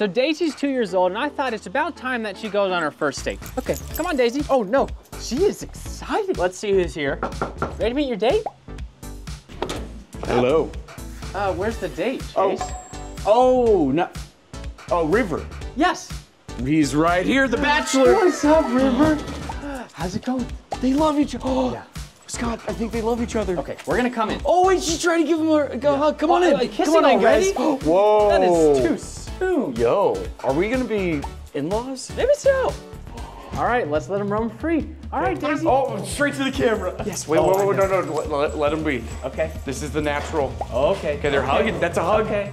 So Daisy's two years old, and I thought it's about time that she goes on her first date. Okay, come on, Daisy. Oh no, she is excited. Let's see who's here. Ready to meet your date? Hello. Uh, where's the date, Chase? Oh. Oh, no. Oh, River. Yes. He's right here, the Bachelor. What's up, River? How's it going? They love each other. Oh, Yeah. Scott, I think they love each other. Okay, we're gonna come in. Oh, wait, she's trying to give him a, a hug. Come on Oh, in. like Come on in, guys. already? Whoa. That is too Yo, are we gonna be in-laws? Maybe so. All right, let's let him roam free. All right, Daisy. Oh, straight to the camera. Yes. Wait, Oh, wait, wait, no, no, let, let, let him be. Okay. This is the natural. Okay. Okay, they're hugging. That's a hug. Okay.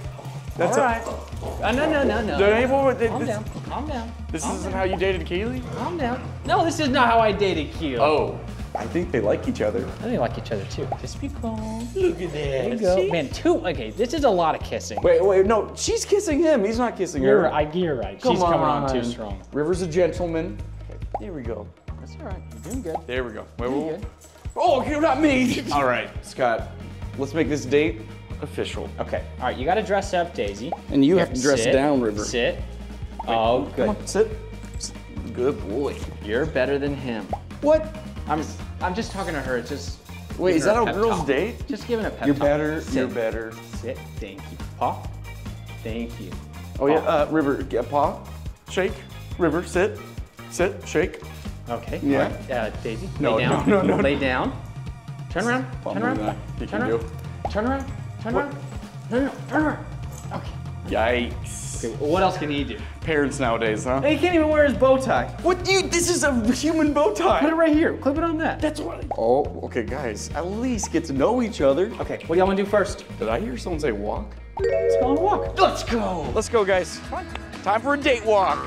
That's All a- right. Uh, no, no, no, no. No, hey, wait, wait, Calm this, down. Calm down. this Calm isn't down. how you dated Kaylee? Calm down. No, this is not how I dated Keel. Oh, I think they like each other. I think they like each other too. Just be calm. Look at that. There you go. Man, two. Okay, this is a lot of kissing. Wait, wait, no, she's kissing him. He's not kissing You're, her. right, you're right. Come She's coming on too strong. River's a gentleman. Okay, there we go. That's all right. You're doing good. There we go. Wait, Doing wait, good. Oh, okay, not me. All right, Scott, let's make this date official. Okay. All right, you got to dress up, Daisy. And you Here, have to dress sit, down, River. Sit. Oh, good. Come on, sit. Sit. Good boy. You're better than him. What? I'm. I'm just talking to her. It's just. Wait, is that a girl's talk. date? Just giving a pep You're talk. better. Sit. You're better. Sit. Thank you. Paw. Thank you. Oh yeah, uh, River, get paw, shake. River, sit, sit, shake. Okay. Yeah. right. Uh, Daisy. No, lay down. no, no, no. Lay down. Turn around. Turn around. I- you Turn can around. Turn around. Turn around. No, no, turn around. Okay. Yikes. Okay. What else can he do? Parents nowadays, huh? He can't even wear his bow tie. What do you? This is a human bow tie. Put it right here. Clip it on that. That's what. I, oh, okay, guys. At least get to know each other. Okay. What do y'all want to do first? Did I hear someone say walk? Let's go on a walk. Let's go. Let's go, guys. Time for a date walk.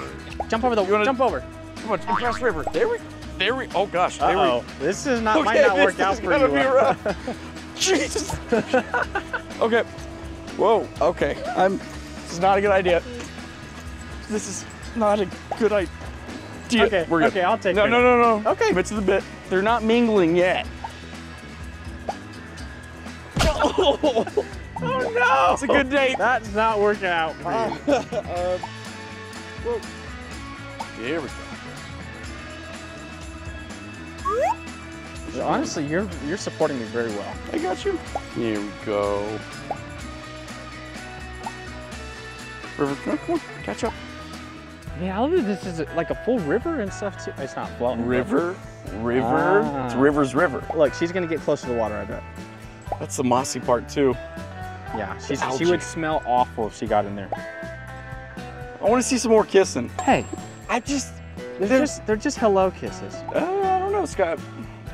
Jump over the. wanna- Jump over. Come on, across river. There we. There we. Oh gosh. There Uh-oh. This is not we. might not work this out is for gonna you. be uh, rough. Jesus. okay. Whoa. Okay. I'm. This is not a good idea. This is not a good idea. Okay, We're good. okay, I'll take it. No, no, no, no. Okay. Commit to the bit. They're not mingling yet. oh no! It's a good date. That's not working out for you. Um, Here we go. Honestly, you're you're supporting me very well. I got you. Here we go. River, come on, come on, catch up. Yeah, I love that this is like a full river and stuff too. It's not flowing. River, river. Ah. It's river's river. Look, she's gonna get close to the water. I bet. That's the mossy part too. Yeah, she's, she would smell awful if she got in there. I want to see some more kissing. Hey, I just, they're They're- just they're just hello kisses. uh, I don't know, Scott.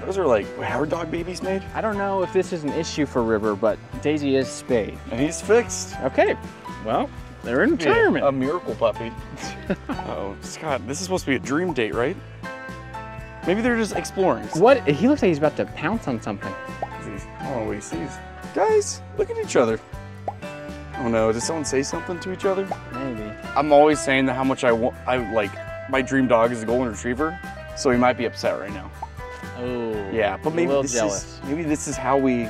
Those are like how are dog babies made? I don't know if this is an issue for River, but Daisy is spayed. And he's fixed. Okay, well, they're in retirement. A miracle puppy. oh, Scott, this is supposed to be a dream date, right? Maybe they're just exploring. what? He looks like he's about to pounce on something. I don't know what he sees. Guys, look at each other. Oh no, did someone say something to each other? Maybe. I'm always saying that how much I want, I like, my dream dog is a golden retriever, so he might be upset right now. Oh. Yeah, but maybe this jealous. is, maybe this is how we,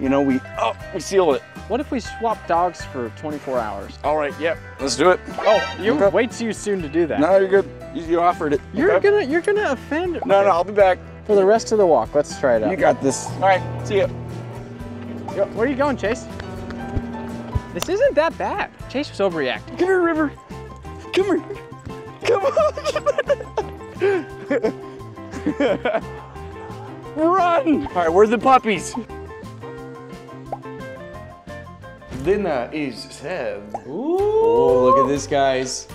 you know, we, oh, we seal it. What if we swap dogs for 24 hours? All right, yep, let's do it. Oh, you Okay. way too soon to do that. No, you're good. You, you offered it. You're okay? gonna you're gonna offend. No, no, I'll be back. For the rest of the walk, let's try it out. You got this. All right, see ya. Yo, Where are you going, Chase? This isn't that bad. Chase was overreacting. Come here, River. Come here. Come on. Run! All right, where's the puppies? Dinner is served. Ooh. Oh, look at this, guys.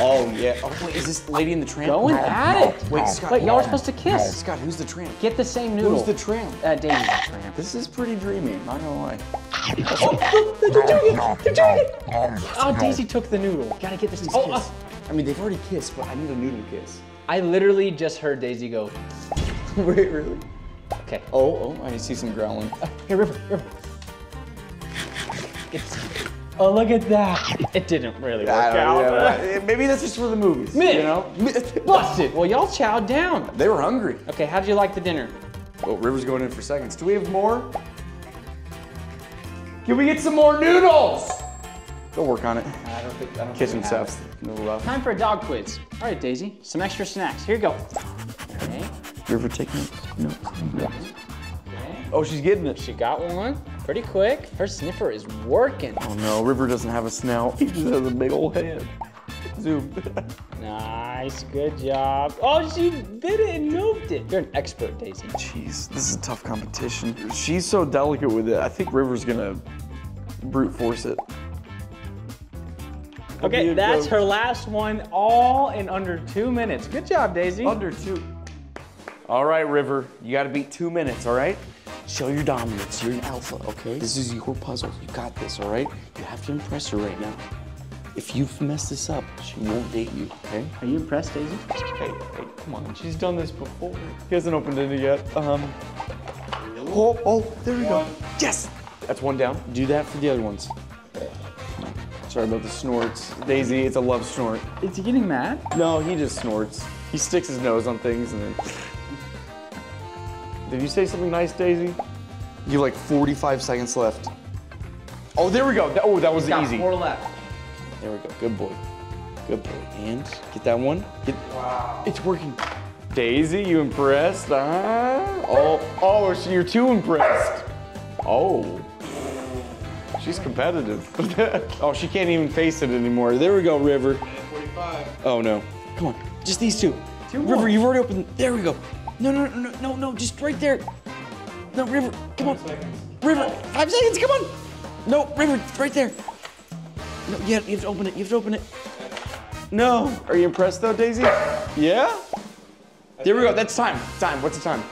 Oh, yeah. Oh, wait, is this Lady and the Tramp? Going No. at it. Wait, Scott. Wait, y'all are supposed to kiss. Scott, who's the tramp? Get the same noodle. Who's the tramp? Uh, Daisy's the tramp. This is pretty dreamy, not gonna lie. Oh, Daisy took the noodle. Gotta get this. Oh, uh, I mean, they've already kissed, but I need a noodle kiss. I literally just heard Daisy go. Wait, really? Okay. Oh, oh, I see some growling. Here, River, River. Oh, look at that. It didn't really work out. yeah, Maybe that's just for the movies, you know? Busted. Well, y'all chowed down. They were hungry. Okay, how did you like the dinner? Oh, River's going in for seconds. Do we have more? Can we get some more noodles? They'll work on it. I don't think, I don't Kitchen think we a little rough. Time for a dog quiz. All right, Daisy, some extra snacks. Here you go. Okay, River taking notes. okay. Oh, she's getting it. She got one pretty quick. Her sniffer is working. Oh no, River doesn't have a snout. He just has a big old head. Zoom. Nice, good job. Oh, she bit it and moved it. You're an expert, Daisy. Jeez, this is a tough competition. She's so delicate with it. I think River's gonna brute force it. Okay, that's her last one, all in under two minutes. Good job, Daisy. Under two. All right, River, you gotta beat two minutes, all right? Show your dominance. You're an alpha, okay? This is your puzzle. You got this, all right? You have to impress her right now. If you mess this up, she won't date you, okay? Are you impressed, Daisy? Hey, hey, come on. She's done this before. He hasn't opened it yet. Um. Oh, oh, there we go. Yes! That's one down. Do that for the other ones. Sorry about the snorts. Daisy, it's a love snort. Is he getting mad? No, he just snorts. He sticks his nose on things and then. Did you say something nice, Daisy? You have like 45 seconds left. Oh, there we go. That- oh, that was Got easy. four left. There we go. Good boy. Good boy. And get that one. Get, wow. It's working. Daisy, you impressed? Huh? Oh, oh, she- you're too impressed. Oh. She's competitive. oh, she can't even face it anymore. There we go, River. 45. Oh no. Come on. Just these two. Two River, more. you've already opened. There we go. No, no, no, no, no, no. Just right there. No, River. Come on. River. Five seconds. Come on. No, River. Right there. No, yeah, you have to open it. You have to open it. No. Are you impressed though, Daisy? Yeah? There we go. That's time. Time. What's the time?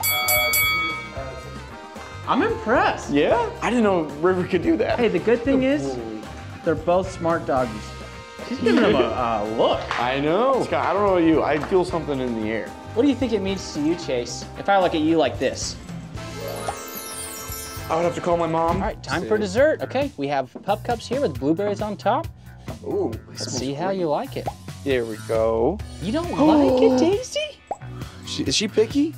I'm impressed. Yeah? I didn't know River could do that. Hey, the good thing is, they're both smart doggies. She's giving him a uh, look. I know. Scott, I don't know about you. I feel something in the air. What do you think it means to you, Chase, if I look at you like this? I would have to call my mom. All right, time for dessert. Okay, we have pup cups here with blueberries on top. Ooh. Let's see how you like it. There we go. You don't like it, Daisy? She, is she picky?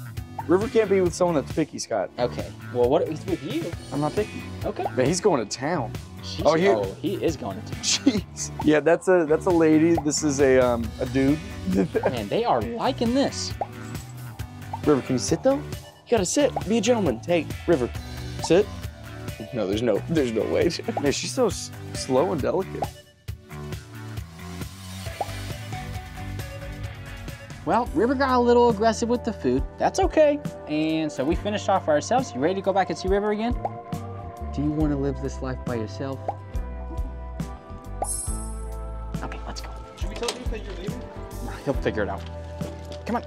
River can't be with someone that's picky, Scott. Okay, well, what is with you? I'm not picky. Okay. Man, he's going to town. She's, Oh, here- oh, he is going to. Town. Jeez. Yeah, that's a that's a lady. This is a um a dude. Man, they are liking this. River, can you sit though? You gotta sit. Be a gentleman. Hey, River, sit. No, there's no there's no way. Man, she's so s- slow and delicate. Well, River got a little aggressive with the food. That's okay. And so we finished off for ourselves. You ready to go back and see River again? Do you want to live this life by yourself? Okay, let's go. Should we tell you that you're leaving? He'll figure it out. Come on.